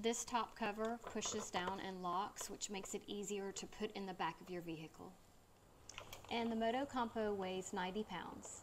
This top cover pushes down and locks, which makes it easier to put in the back of your vehicle. And the Motocompo weighs 90 pounds.